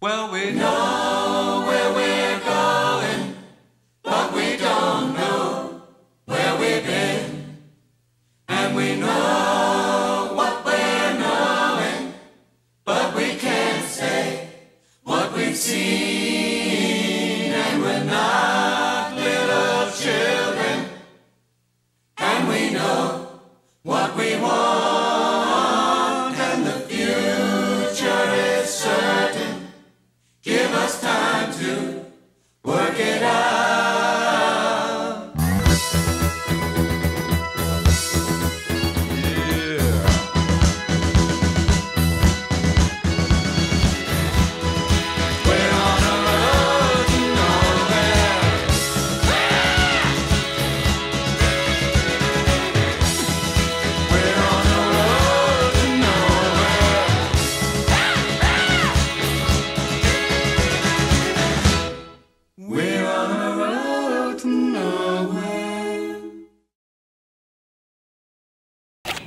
Well, we know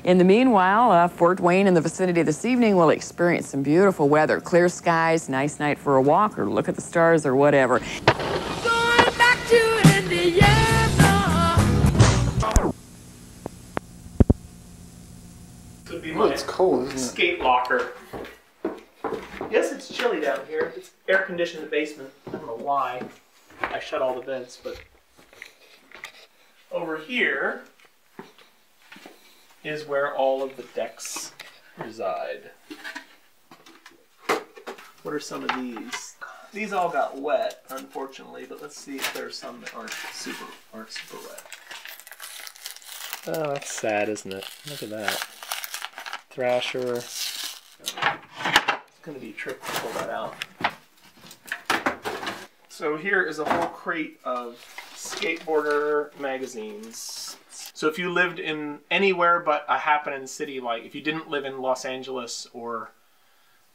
In the meanwhile, uh, Fort Wayne and the vicinity this evening will experience some beautiful weather. Clear skies, nice night for a walk or look at the stars or whatever. Going back to Indiana. Be Oh, it's cold, isn't it? skate locker. Yes, it's chilly down here. It's air conditioned in the basement. I don't know why. I shut all the vents, but over here is where all of the decks reside. What are some of these? These all got wet, unfortunately, but let's see if there's some that aren't super aren't super wet. Oh, that's sad, isn't it? Look at that. Thrasher. It's gonna be a trick to pull that out. So here is a whole crate of skateboarder magazines. So if you lived in anywhere but a happening city, like if you didn't live in Los Angeles or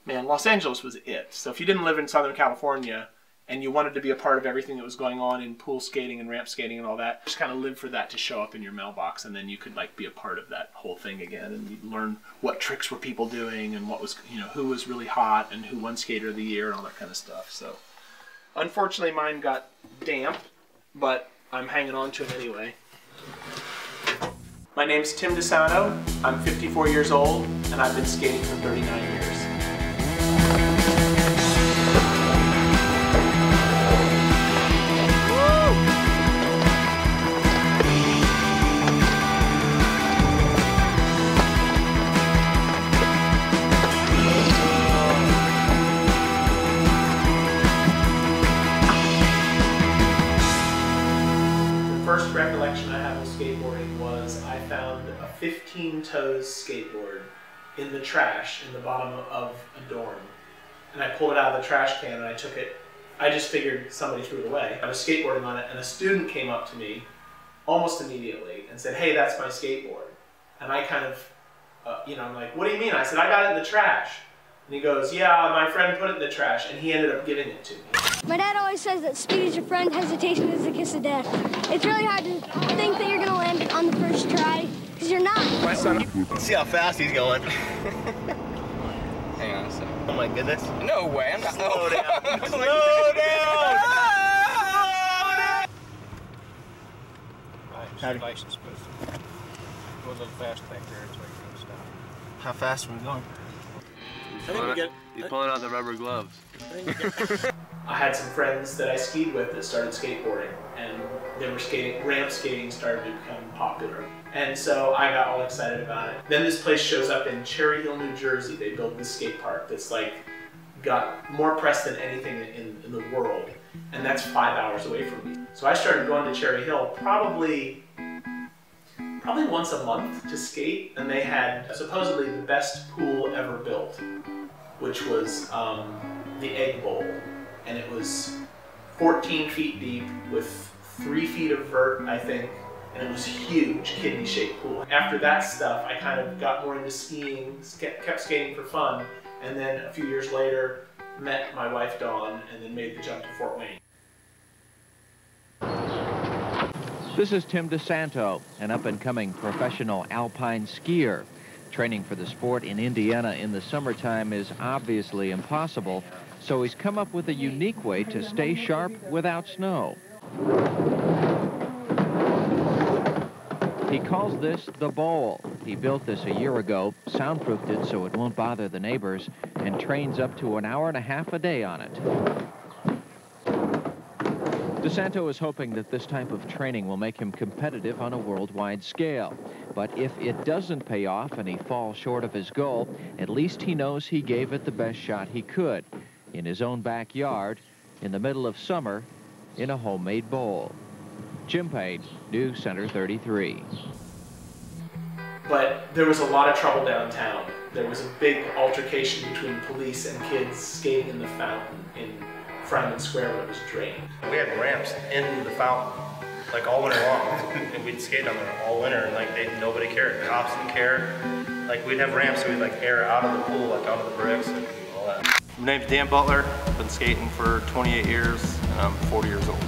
man, Los Angeles was it. So if you didn't live in Southern California and you wanted to be a part of everything that was going on in pool skating and ramp skating and all that, just kind of live for that to show up in your mailbox, and then you could like be a part of that whole thing again, and you'd learn what tricks were people doing and what was you know who was really hot and who won Skater of the Year and all that kind of stuff. So unfortunately, mine got damp, but I'm hanging on to it anyway. My name's Tim DeSanto. I'm 54 years old, and I've been skating for 39 years. 15 toes skateboard in the trash in the bottom of a dorm. And I pulled it out of the trash can and I took it. I just figured somebody threw it away. I was skateboarding on it and a student came up to me almost immediately and said, Hey, that's my skateboard. And I kind of, uh, you know, I'm like, What do you mean? I said, I got it in the trash. And he goes, Yeah, my friend put it in the trash. And he ended up giving it to me. My dad always says that speed is your friend, hesitation is the kiss of death. It's really hard to think that you're going to land it on the first try, you're not. My son. See how fast he's going. Hang on a second. Oh my goodness. No way. I'm not. Slow down. Slow Slow down. Howdy. license, but go a little fast back there until you can stop. How fast are we going? I think we get. He's pulling out the rubber gloves. I had some friends that I skied with that started skateboarding, and they were skating. Ramp skating started to become popular, and so I got all excited about it. Then this place shows up in Cherry Hill, New Jersey. They built this skate park that's like got more press than anything in, in the world, and that's five hours away from me. So I started going to Cherry Hill probably probably once a month to skate, and they had supposedly the best pool ever built, which was um, the Egg Bowl, and it was 14 feet deep with three feet of vert, I think, and it was huge, kidney-shaped pool. After that stuff, I kind of got more into skiing, kept skating for fun, and then a few years later, met my wife Dawn, and then made the jump to Fort Wayne. This is Tim DeSanto, an up-and-coming professional alpine skier. Training for the sport in Indiana in the summertime is obviously impossible, so he's come up with a unique way to stay sharp without snow. He calls this the bowl. He built this a year ago, soundproofed it so it won't bother the neighbors, and trains up to an hour and a half a day on it. DeSanto is hoping that this type of training will make him competitive on a worldwide scale. But if it doesn't pay off and he falls short of his goal, at least he knows he gave it the best shot he could in his own backyard, in the middle of summer, in a homemade bowl. Jim Payne, News Center 33. But there was a lot of trouble downtown. There was a big altercation between police and kids skating in the fountain in Freimann Square when it was drained. We had ramps in the fountain, like all winter long, and we'd skate on there all winter, and like they, nobody cared. The cops didn't care. Like we'd have ramps, so we'd like air out of the pool, like out of the bricks and all that. My name's Dan Butler. Been skating for 28 years, and I'm 40 years old.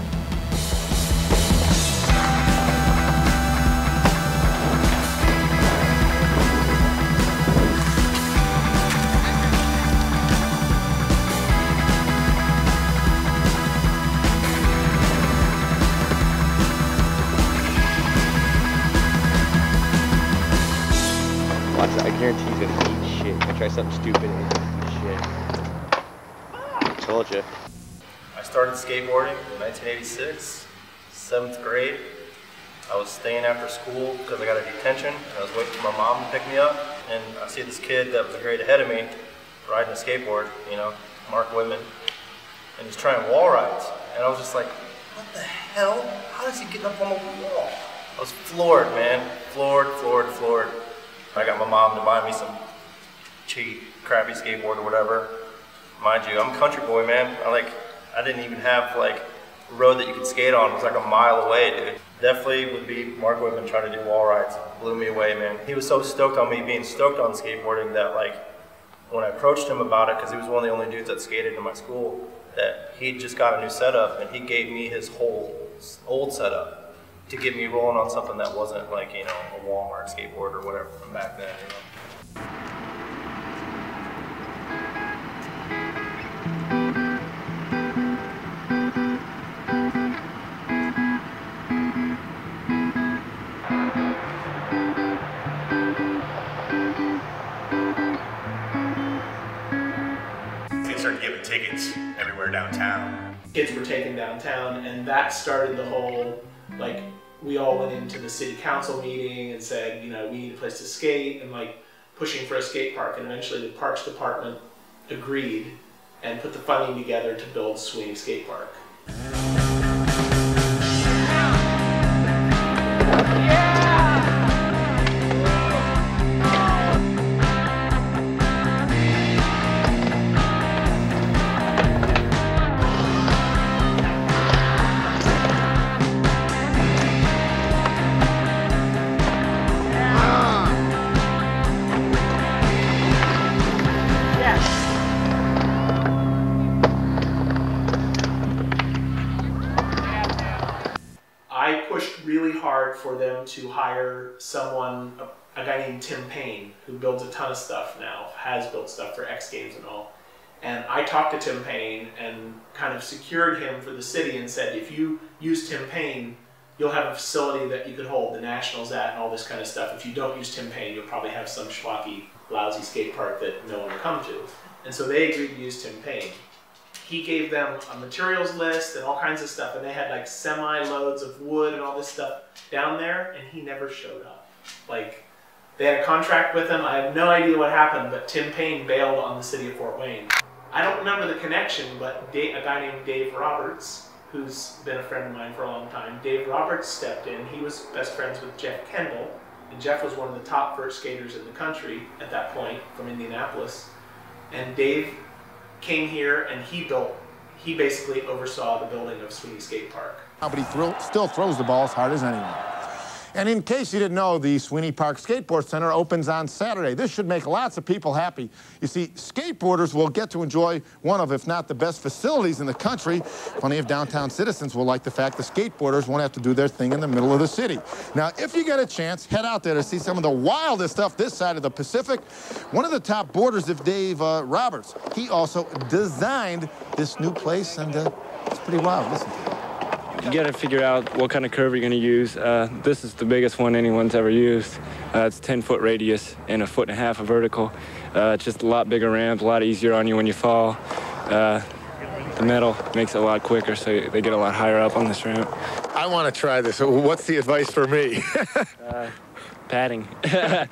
Shit. Try something stupid shit. Told you. I started skateboarding in 1986, seventh grade. I was staying after school because I got a detention. I was waiting for my mom to pick me up, and I see this kid that was a grade ahead of me riding a skateboard, you know, Mark Whitman, and he's trying wall rides. And I was just like, what the hell? How does he get up on the wall? I was floored, man. Floored, floored, floored. I got my mom to buy me some cheap, crappy skateboard or whatever. Mind you, I'm a country boy, man. I like, I didn't even have like a road that you could skate on. It was like a mile away, dude. Definitely would be Mark Whitman trying to do wall rides. Blew me away, man. He was so stoked on me being stoked on skateboarding that like, when I approached him about it, because he was one of the only dudes that skated in my school, that he just got a new setup and he gave me his whole old setup to get me rolling on something that wasn't like, you know, a Walmart skateboard or whatever from back then, you know. Tickets everywhere downtown. Kids were taken downtown, and that started the whole like we all went into the city council meeting and said, you know, we need a place to skate and like pushing for a skate park. And eventually, the Parks Department agreed and put the funding together to build Sweeney Skate Park. For them to hire someone, a, a guy named Tim Payne, who builds a ton of stuff now, has built stuff for X Games and all. And I talked to Tim Payne and kind of secured him for the city and said, if you use Tim Payne, you'll have a facility that you could hold the nationals at and all this kind of stuff. If you don't use Tim Payne, you'll probably have some schlocky, lousy skate park that no one will come to. And so they agreed to use Tim Payne he gave them a materials list and all kinds of stuff, and they had like semi loads of wood and all this stuff down there, and he never showed up. Like they had a contract with him. I have no idea what happened, but Tim Payne bailed on the city of Fort Wayne. I don't remember the connection, but Da- a guy named Dave Roberts, who's been a friend of mine for a long time, Dave Roberts stepped in. He was best friends with Jeff Kendall, and Jeff was one of the top vert skaters in the country at that point from Indianapolis. And Dave came here and he built, he basically oversaw the building of Sweeney Skate Park. But he thrill, still throws the ball as hard as anyone. And in case you didn't know, the Sweeney Park Skateboard Center opens on Saturday. This should make lots of people happy. You see, skateboarders will get to enjoy one of, if not the best facilities in the country. Plenty of downtown citizens will like the fact the skateboarders won't have to do their thing in the middle of the city. Now, if you get a chance, head out there to see some of the wildest stuff this side of the Pacific. One of the top boarders is Dave uh, Roberts. He also designed this new place, and uh, it's pretty wild. Listen to it. You got to figure out what kind of curve you're going to use. Uh, this is the biggest one anyone's ever used. Uh, it's 10 foot radius and a foot and a half of vertical. Uh, it's just a lot bigger ramp, a lot easier on you when you fall. Uh, the metal makes it a lot quicker, so they get a lot higher up on this ramp. I want to try this. What's the advice for me? uh, padding.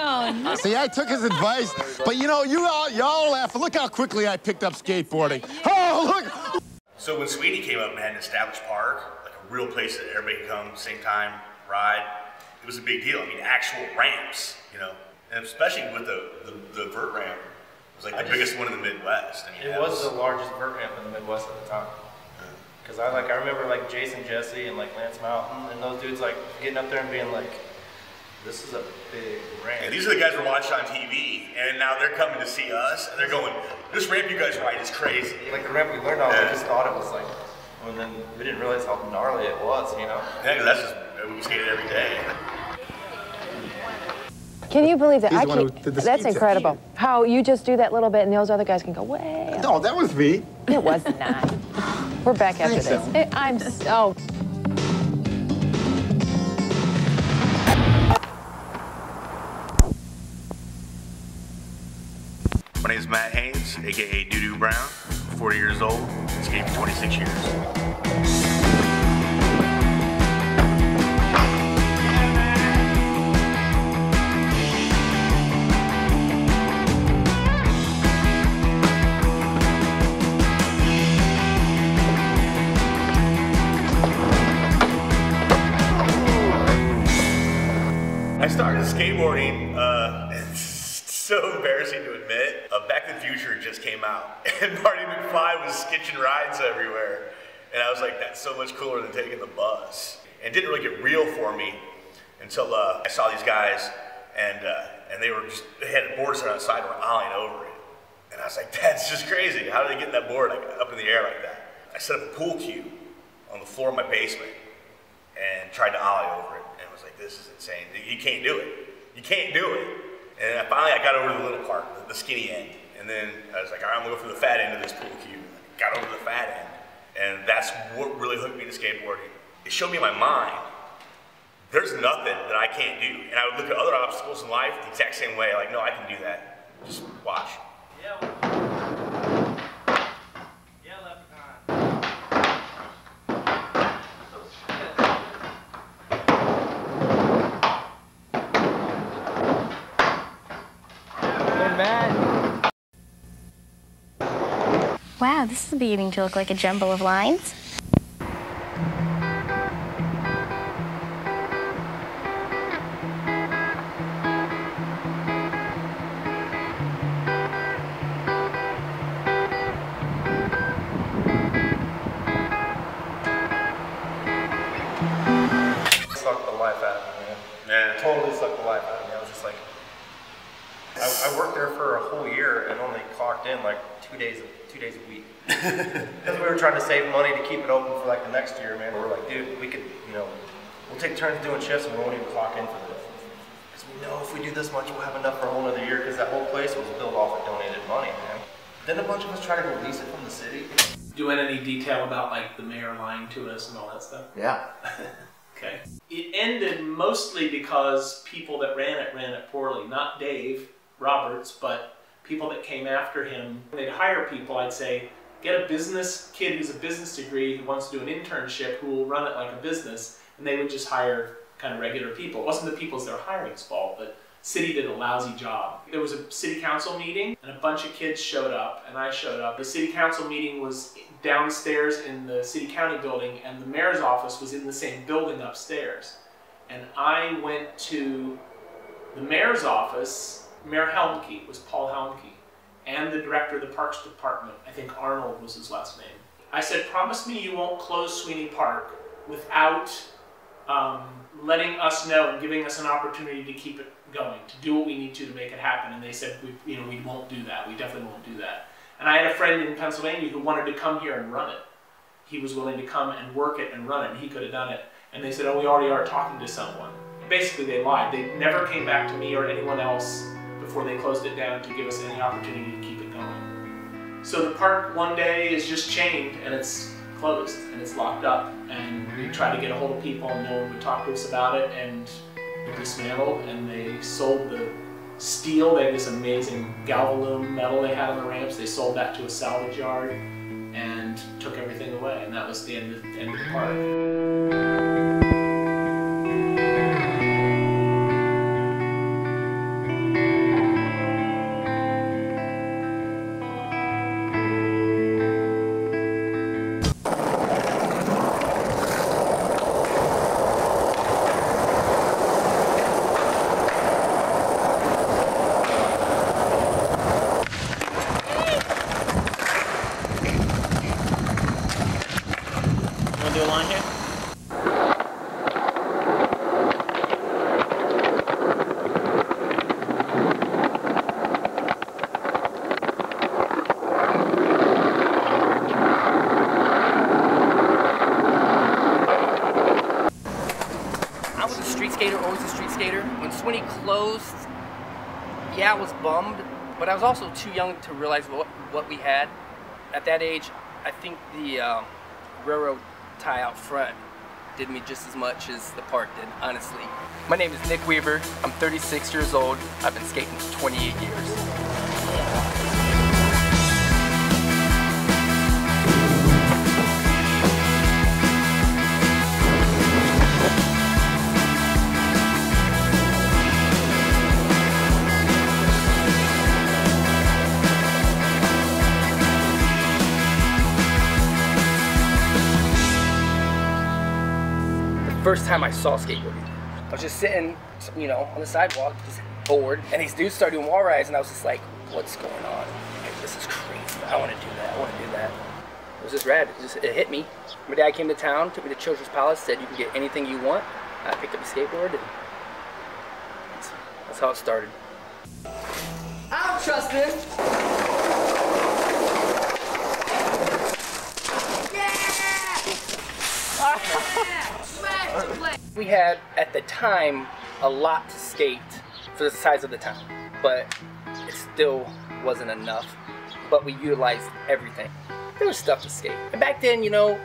Oh, no. See, I took his advice, but you know, you all, y'all laugh. Look how quickly I picked up skateboarding. Oh, look! So when Sweeney came up and had an established park, like a real place that everybody can come, same time, ride, it was a big deal. I mean, actual ramps, you know, and especially with the, the, the vert ramp, it was like I the just- biggest one in the Midwest. I mean, It that was the largest vert ramp in the Midwest at the time. Because I like I remember like Jason Jessee and like Lance Mountain and those dudes like getting up there and being like, "This is a big ramp." And these are the guys we're watching on TV, and now they're coming to see us, and they're going, "This ramp you guys ride is crazy." Like the ramp we learned on, we just thought it was like, and then we didn't realize how gnarly it was, you know? Yeah, 'cause that's just we skate it every day. Can you believe that? He's I the one who can't, did the that's speed test. incredible. How you just do that little bit and those other guys can go way. up. No, that was me. It was not. We're back after Thanks, this. Ellen. Eh, I'm so. Matt Haynes, aka Doodoo Brown. 40 years old. Skating for 26 years. I started skateboarding, uh, so embarrassing to admit. Uh, Back to the Future just came out, and Marty McFly was sketching rides everywhere. And I was like, that's so much cooler than taking the bus. And it didn't really get real for me until uh, I saw these guys, and, uh, and they were just, they had boards on the side and were ollieing over it. And I was like, that's just crazy. How did they get that board like, up in the air like that? I set up a pool cue on the floor of my basement and tried to ollie over it. And I was like, this is insane. You can't do it. You can't do it. And I finally I got over the little part, the, the skinny end. And then I was like, all right, I'm gonna go for the fat end of this pool cue. Got over the fat end. And that's what really hooked me to skateboarding. It showed me my mind, there's nothing that I can't do. And I would look at other obstacles in life the exact same way, like, no, I can do that. Just watch. Wow, this is beginning to look like a jumble of lines. Because we were trying to save money to keep it open for like the next year, man. We're like, dude, we could, you know, we'll take turns doing shifts and we won't even clock in for this. Because we know if we do this much, we'll have enough for a whole other year. Because that whole place was built off of donated money, man. Then a bunch of us tried to go lease it from the city. Do you want any detail about like the mayor lying to us and all that stuff? Yeah. Okay. It ended mostly because people that ran it ran it poorly. Not Dave Roberts, but people that came after him. They'd hire people, I'd say, get a business kid who's a business degree who wants to do an internship who will run it like a business, and they would just hire kind of regular people. It wasn't the people's their hiring's fault, but city did a lousy job. There was a city council meeting, and a bunch of kids showed up, and I showed up. The city council meeting was downstairs in the city county building, and the mayor's office was in the same building upstairs. And I went to the mayor's office, Mayor Helmke was Paul Helmke, and the director of the Parks Department, I think Arnold was his last name. I said, promise me you won't close Sweeney Park without um, letting us know and giving us an opportunity to keep it going, to do what we need to to make it happen. And they said, we, you know, we won't do that. We definitely won't do that. And I had a friend in Pennsylvania who wanted to come here and run it. He was willing to come and work it and run it, and he could have done it. And they said, oh, we already are talking to someone. Basically, they lied. They never came back to me or anyone else before they closed it down to give us any opportunity to keep it going. So the park one day is just chained and it's closed and it's locked up. And we tried to get a hold of people and no one would talk to us about it. And dismantled and they sold the steel. They had this amazing galvalume metal they had on the ramps. They sold that to a salvage yard and took everything away. And that was the end of, end of the park. Bummed, but I was also too young to realize what, what we had. At that age, I think the um, railroad tie out front did me just as much as the park did, honestly. My name is Nick Weaver. I'm 36 years old. I've been skating for 28 years. First time I saw skateboarding. I was just sitting, you know, on the sidewalk, just bored, and these dudes started doing wall rides, and I was just like, what's going on? Like, this is crazy. I want to do that. I want to do that. It was just rad. It, just, it hit me. My dad came to town, took me to Children's Palace, said you can get anything you want. I picked up a skateboard, and that's, that's how it started. I don't trust him. We had, at the time, a lot to skate for the size of the town, but it still wasn't enough. But we utilized everything. There was stuff to skate. And back then, you know,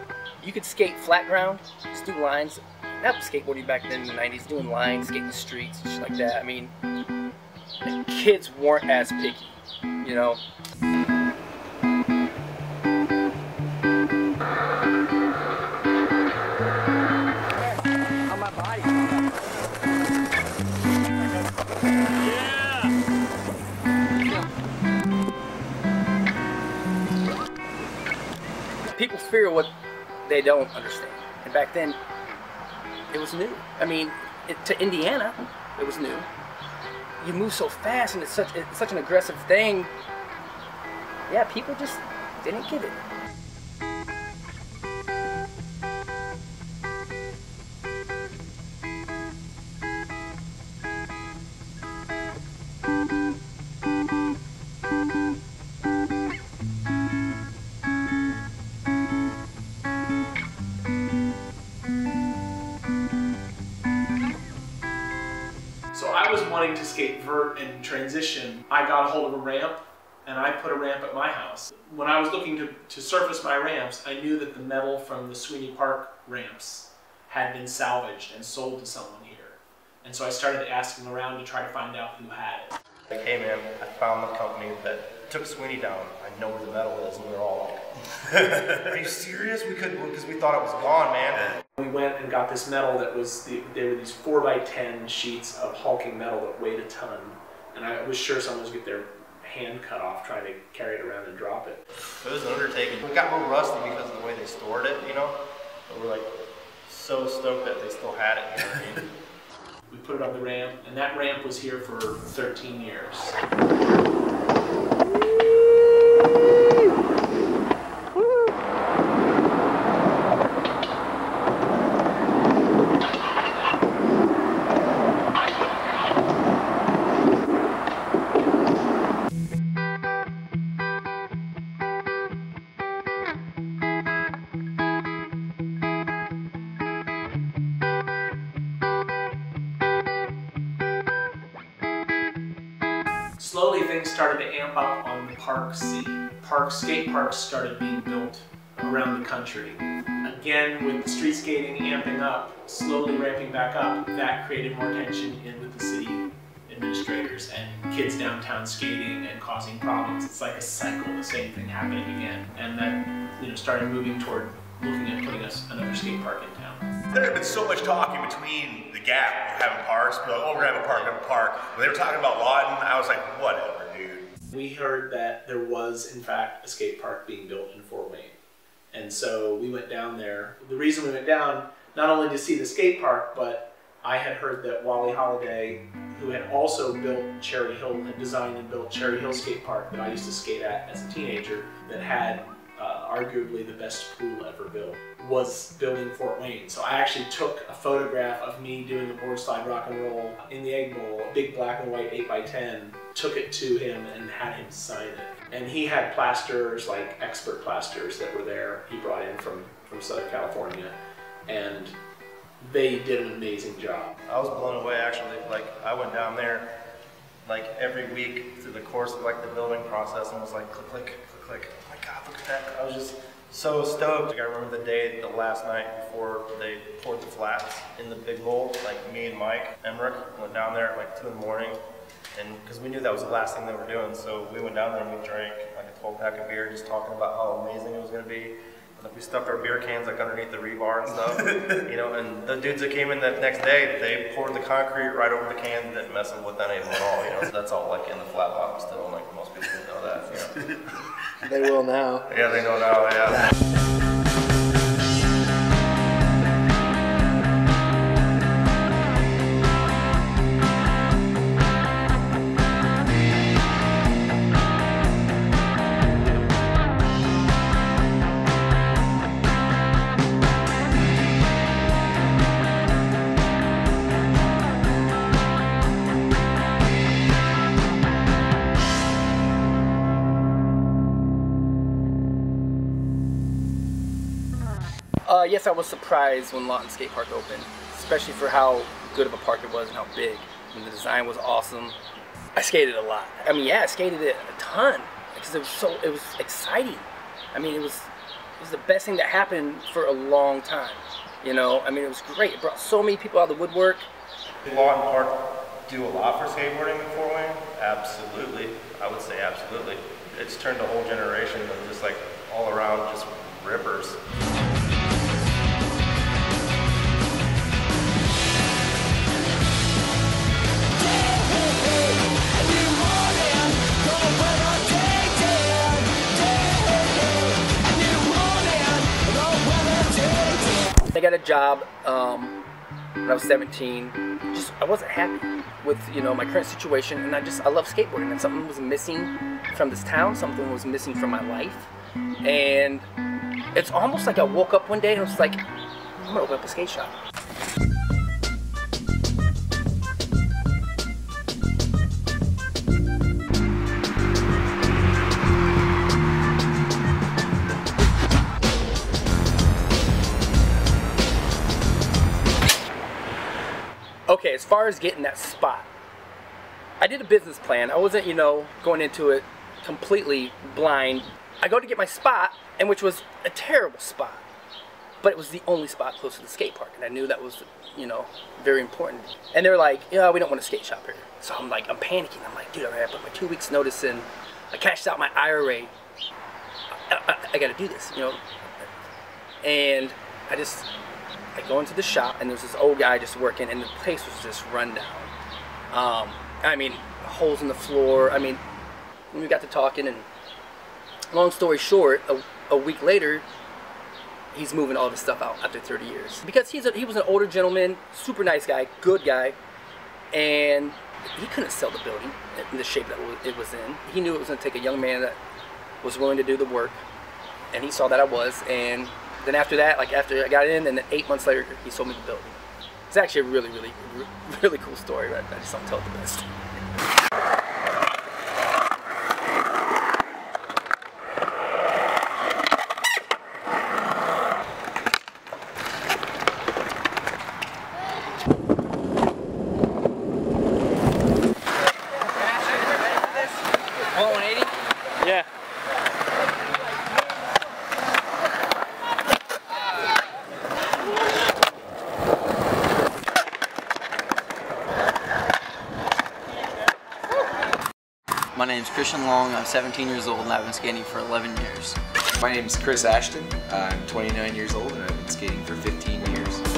you could skate flat ground, just do lines. That was skateboarding back then in the 90s, doing lines, skating the streets, shit like that. I mean, the kids weren't as picky, you know. What they don't understand. And back then, it was new. I mean, it, to Indiana, it was new. You move so fast, and it's such it's such an aggressive thing. Yeah, people just didn't get it. To skate vert and transition. I got a hold of a ramp and I put a ramp at my house. When I was looking to, to surface my ramps, I knew that the metal from the Sweeney Park ramps had been salvaged and sold to someone here. And so I started asking around to try to find out who had it. Like, hey man, I found the company that took Sweeney down. I know where the metal is, and we are all like, Are you serious? We couldn't because we thought it was gone, man. We went and got this metal that was, the, they were these 4 by 10 sheets of hulking metal that weighed a ton. And I was sure someone was going to get their hand cut off trying to carry it around and drop it. It was an undertaking. It got real rusty because of the way they stored it, you know. But we're like so stoked that they still had it. You know what I mean? We put it on the ramp, and that ramp was here for 13 years. Park skate parks started being built around the country. Again, with street skating amping up, slowly ramping back up, that created more tension in with the city administrators and kids downtown skating and causing problems. It's like a cycle, the same thing happening again. And that, you know, started moving toward looking at putting us another skate park in town. There had been so much talk in between the gap of having parks, like, oh, we're gonna have a park, have a park. When they were talking about Lawton, I was like, whatever. We heard that there was, in fact, a skate park being built in Fort Wayne. And so we went down there. The reason we went down, not only to see the skate park, but I had heard that Wally Hollyday, who had also built Cherry Hill, had designed and built Cherry Hill Skate Park that I used to skate at as a teenager, that had uh, arguably the best pool ever built, was building Fort Wayne. So I actually took a photograph of me doing the board slide rock and roll in the Egg Bowl, a big black and white 8x10, took it to him and had him sign it. And he had plasters, like expert plasters that were there, he brought in from, from Southern California. And they did an amazing job. I was blown away actually. Like I went down there like every week through the course of like the building process and was like click click click click. I was just so stoked. Like I remember the day, the last night before they poured the flats in the big bowl, like me and Mike Emmerich went down there at like two in the morning and because we knew that was the last thing they were doing, so we went down there and we drank like a 12 pack of beer, just talking about how amazing it was going to be. Like we stuffed our beer cans like underneath the rebar and stuff, you know. And the dudes that came in that next day, they poured the concrete right over the cans, didn't mess with any of them at all, you know. So that's all like in the flat bottom still. Like most people know that. You know? They will now. yeah, they know now. Yeah. Yes, I was surprised when Lawton Skate Park opened, especially for how good of a park it was and how big. And the design was awesome. I skated a lot. I mean, yeah, I skated it a ton because it was so it was exciting. I mean, it was it was the best thing that happened for a long time. You know, I mean, it was great. It brought so many people out of the woodwork. Did Lawton Park do a lot for skateboarding in Fort Wayne? Absolutely. I would say absolutely. It's turned a whole generation of just like all around just rippers. Got a job um, when I was 17. Just I wasn't happy with you know my current situation, and I just I love skateboarding, and something was missing from this town. Something was missing from my life, and it's almost like I woke up one day and I was like, I'm gonna open up a skate shop. Far as getting that spot, I did a business plan. I wasn't, you know, going into it completely blind. I go to get my spot, and which was a terrible spot, but it was the only spot close to the skate park, and I knew that was, you know, very important. And they're like, yeah, we don't want a skate shop here. So I'm like, I'm panicking. I'm like, dude, I gotta put my two weeks notice in. I cashed out my IRA. I, I, I gotta do this, you know. And I just, I go into the shop and there's this old guy just working and the place was just run down. Um, I mean, holes in the floor. I mean, we got to talking and long story short, a, a week later, he's moving all this stuff out after 30 years. Because he's a, he was an older gentleman, super nice guy, good guy, and he couldn't sell the building in the shape that it was in. He knew it was going to take a young man that was willing to do the work, and he saw that I was, and then after that, like after I got in, and then eight months later, he sold me the building. It's actually a really, really, really cool story, but I just don't tell it the best. Name's Christian Long. I'm 17 years old and I've been skating for 11 years. My name is Chris Ashton. I'm 29 years old and I've been skating for 15 years.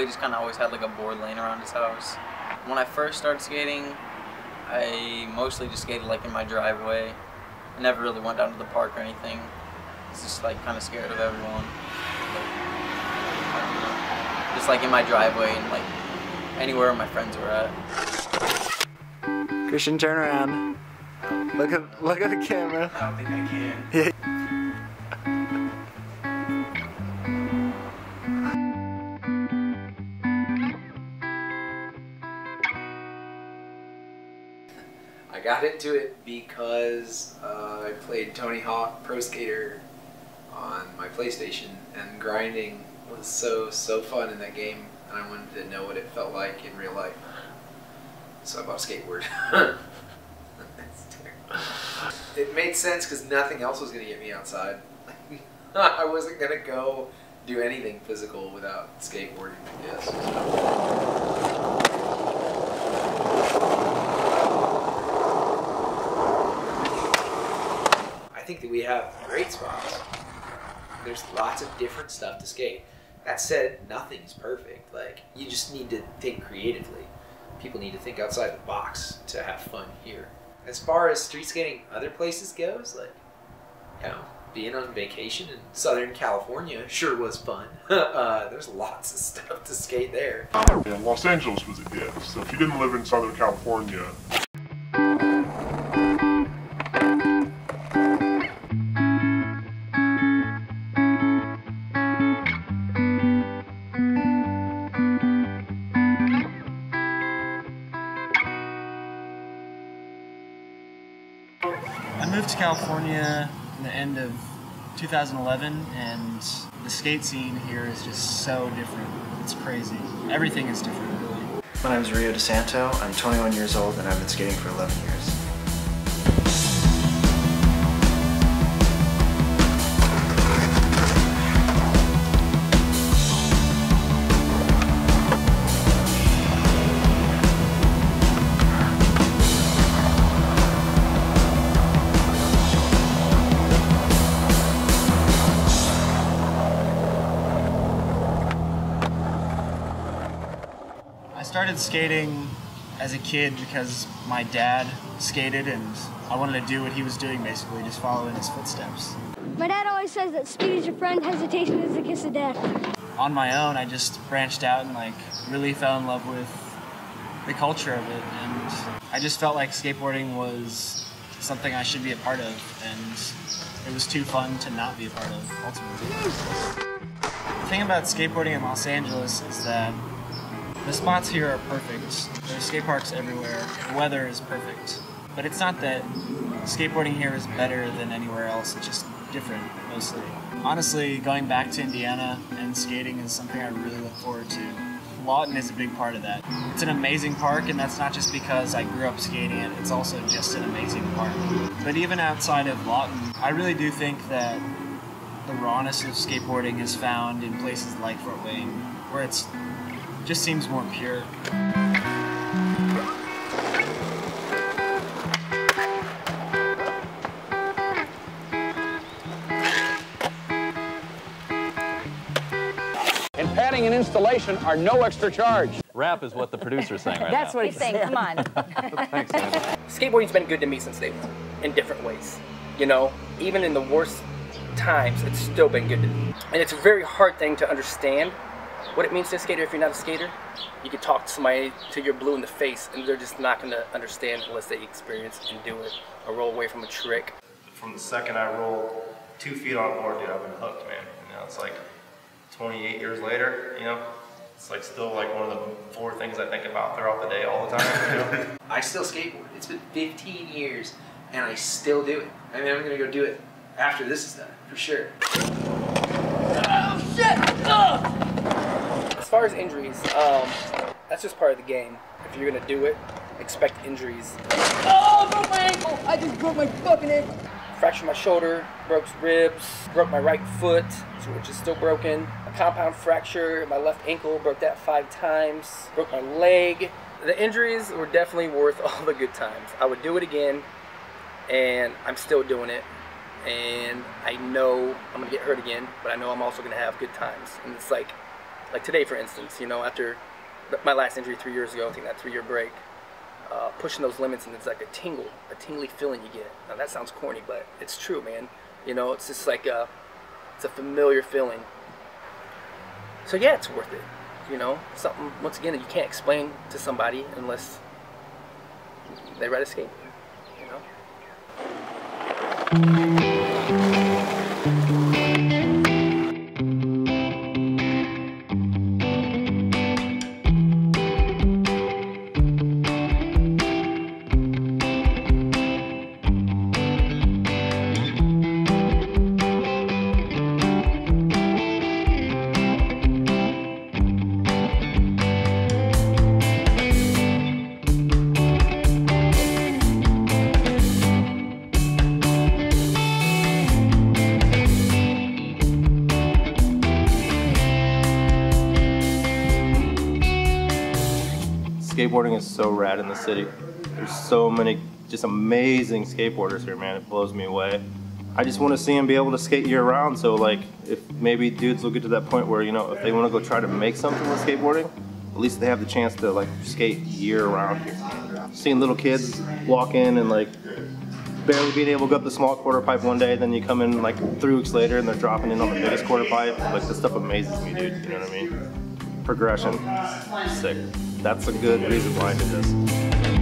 Well, he just kind of always had like a board laying around his house. When I first started skating, I mostly just skated like in my driveway. I never really went down to the park or anything. I was just like kind of scared of everyone. Like, I don't know. Just like in my driveway and like anywhere my friends were at. Christian, turn around. Look at look at the camera. I don't think I can. I got into it because uh, I played Tony Hawk Pro Skater on my PlayStation, and grinding was so so fun in that game, and I wanted to know what it felt like in real life. So I bought a skateboard. It made sense because nothing else was gonna get me outside. I wasn't gonna go do anything physical without skateboarding. I guess. Think that we have great spots. There's lots of different stuff to skate. That said, nothing's perfect. Like you just need to think creatively. People need to think outside the box to have fun here. As far as street skating other places goes, like you know, being on vacation in Southern California sure was fun. uh, there's lots of stuff to skate there. And Los Angeles was a gift. So if you didn't live in Southern California, to California in the end of 2011, and the skate scene here is just so different. It's crazy. Everything is different, really. My name is Rio DeSanto. I'm 21 years old and I've been skating for 11 years. Skating as a kid because my dad skated and I wanted to do what he was doing basically, just follow in his footsteps. My dad always says that speed is your friend, hesitation is the kiss of death. On my own, I just branched out and like really fell in love with the culture of it and I just felt like skateboarding was something I should be a part of and it was too fun to not be a part of ultimately. The thing about skateboarding in Los Angeles is that the spots here are perfect. There's skate parks everywhere. The weather is perfect. But it's not that skateboarding here is better than anywhere else. It's just different, mostly. Honestly, going back to Indiana and skating is something I really look forward to. Lawton is a big part of that. It's an amazing park, and that's not just because I grew up skating it, it's also just an amazing park. But even outside of Lawton, I really do think that the rawness of skateboarding is found in places like Fort Wayne, where it's just seems more pure. And padding and installation are no extra charge. Rap is what the producer's saying right That's now. what he's saying. Come on. Thanks, Skateboarding's been good to me since day one, in different ways. You know, even in the worst times, it's still been good to me. And it's a very hard thing to understand what it means to a skater if you're not a skater. You can talk to somebody till you're blue in the face, and they're just not going to understand unless they experience and do it or roll away from a trick. From the second I rolled two feet on board, dude, I've been hooked, man. You know, it's like 28 years later, you know, it's like still like one of the four things I think about throughout the day all the time. You know? I still skateboard. It's been 15 years, and I still do it. I mean, I'm gonna go do it after this is done, for sure. Oh shit! As far as injuries, um, that's just part of the game. If you're gonna do it, expect injuries. Oh, broke my ankle! I just broke my fucking ankle. Fractured my shoulder, broke ribs, broke my right foot, which is still broken. A compound fracture in my left ankle, broke that five times. Broke my leg. The injuries were definitely worth all the good times. I would do it again, and I'm still doing it. And I know I'm gonna get hurt again, but I know I'm also gonna have good times. And it's like, like today, for instance, you know, after my last injury three years ago, I think that three-year break, uh, pushing those limits, and it's like a tingle, a tingly feeling you get. Now that sounds corny, but it's true, man. You know, it's just like a, it's a familiar feeling. So yeah, it's worth it. You know, something once again that you can't explain to somebody unless they ride a. You know. Is so rad in the city. There's so many just amazing skateboarders here, man. It blows me away. I just want to see them be able to skate year round. So like, if maybe dudes will get to that point where you know, if they want to go try to make something with skateboarding, at least they have the chance to like skate year round here. Seeing little kids walk in and like barely being able to go up the small quarter pipe one day, then you come in like three weeks later and they're dropping in on the biggest quarter pipe. Like this stuff amazes me, dude. You know what I mean? Progression, sick. That's a good reason why I did this.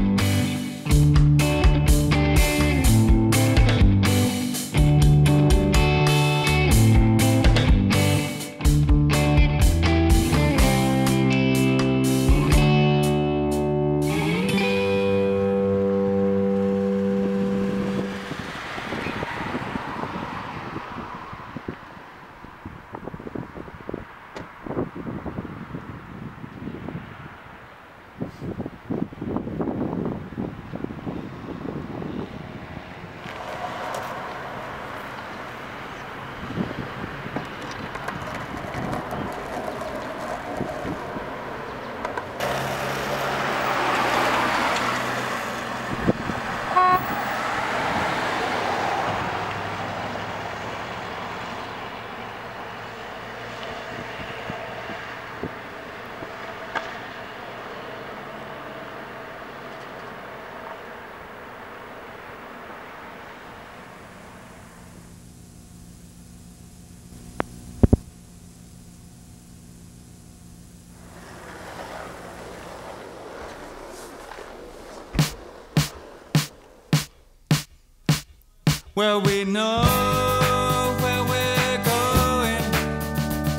Well, we know where we're going,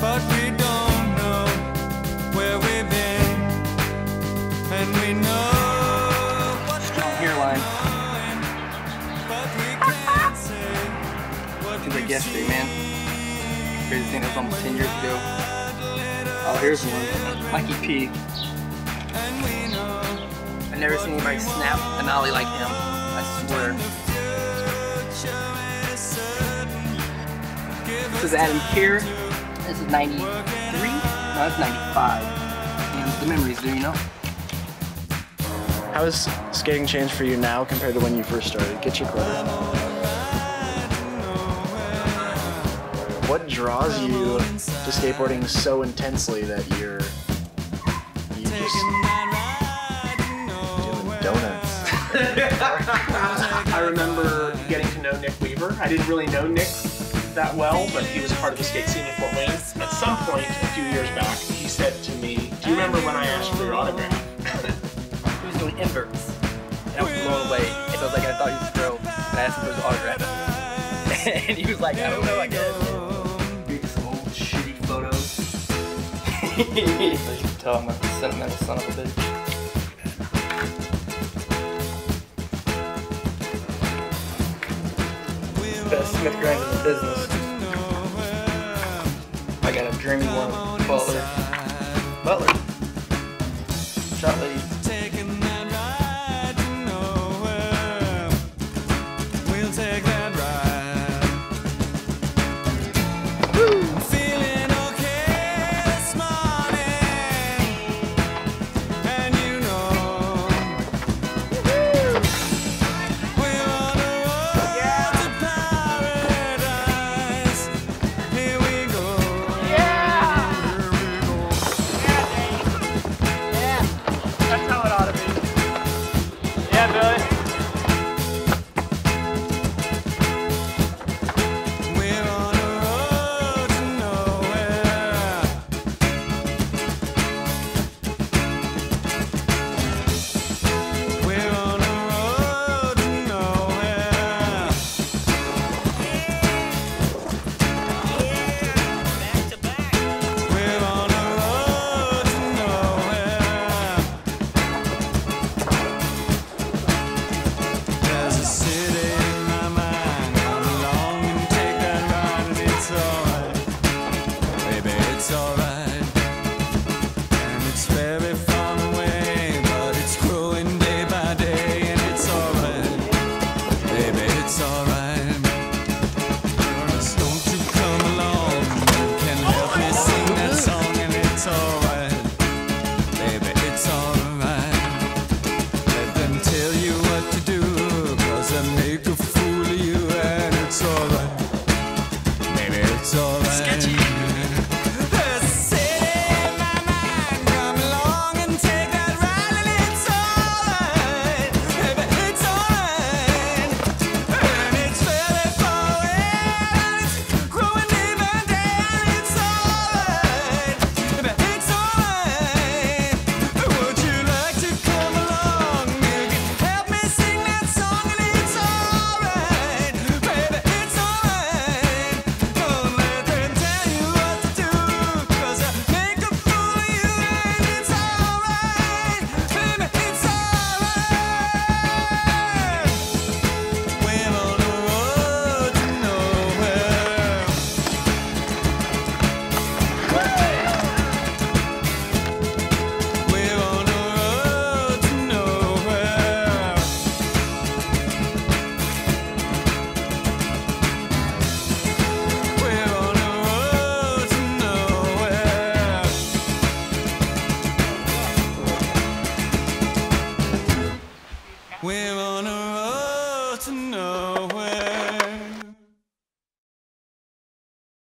but we don't know where we've been. And we know what's Strong hairline. but we can't say what Seems like yesterday, man. Crazy thing, that was almost 10 years ago. Oh, here's one. Mikey P. I've never seen anybody snap an ollie like him. I swear. This is Adam Keir. This is 93? No, that's 95. And the memories, do you know? How has skating changed for you now compared to when you first started? Get your quarter. What draws you to skateboarding so intensely that you're you just doing donuts? I remember getting to know Nick Weaver. I didn't really know Nick that well, but he was part of the skate scene in Fort Wayne. At some point, a few years back, he said to me, do you remember when I asked for your autograph? he was doing inverts, and I was blown away. And so I was like, I thought he was a girl, and I asked him for his autograph. and he was like, I don't know, I guess. Here's some old shitty photos. you can tell I'm a sentimental son of a bitch. best Smith grind in the business. I got a dreamy one. Butler. Butler. Shot lady.